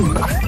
you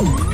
Ooh.